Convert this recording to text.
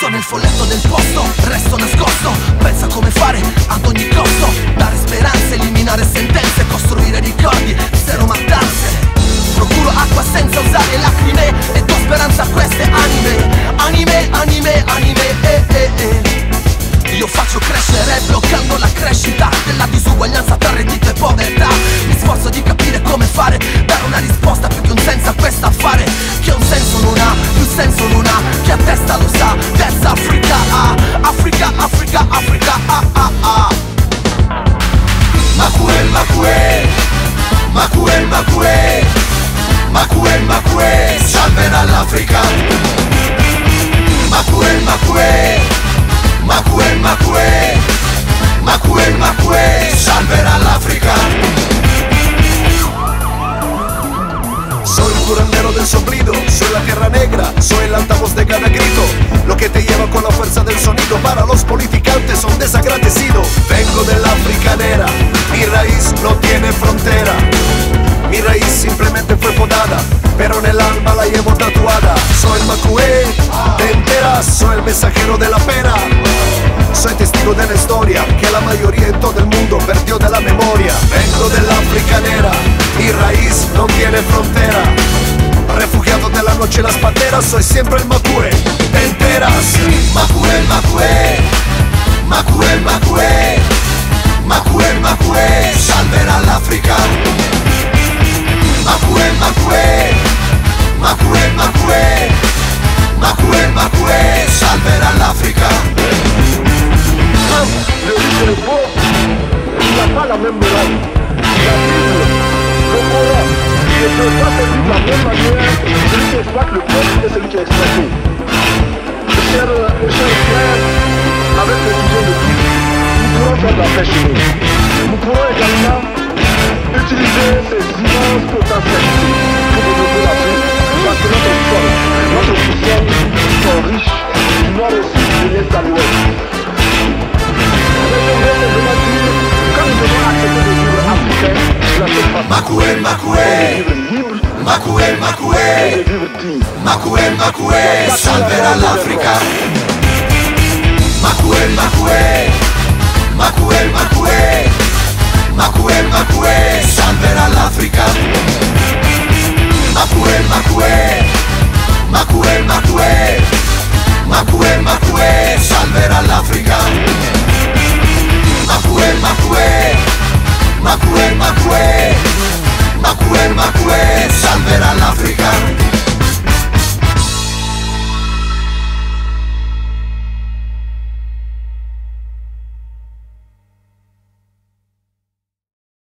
Sono il folletto del posto, resto nascosto. Pensa come fare ad ogni costo crescere bloccando la crescita Della disuguaglianza tra reddito e povertà. Mi sforzo di capire come fare soy el altavoz de cada grito, lo que te lleva con la fuerza del sonido. Para los politicantes son desagradecidos. Vengo de la africanera, mi raíz no tiene frontera. Mi raíz simplemente fue podada, pero en el alma la llevo tatuada. Soy el Macué, te enteras, soy el mensajero de la pena. Soy testigo de la historia que la mayoría en todo el mundo perdió de la memoria. Vengo de la africanera, mi raíz no tiene frontera. Noche las pateras, soy siempre el Macué. ¿Te enteras? Makuel, Makuel Makuel, Makuel Makuel, Makuel Salverà l'Africa Makuel, Makuel Makuel, Makuel Makuel, Makuel Salverà l'Africa le riche et le pauvre, il n'a pas la même morale. Pas se vivre de la même manière celui qui exploite le peuple et celui qui est exploité. Mes chers frères, avec le sujet de Christ, nous pourrons faire de la paix chez nous. Nous pourrons également utiliser ces immenses potentialités pour développer l'Afrique parce que notre sol, notre sous-sol sont riches du nord au sud, de l'est à l'ouest. Makue, makue Makue, makue Makue, makue Salverà l'Africa Makue, makue Makue, makue Makue, makue Salverà l'Africa Superman Quest salverà África.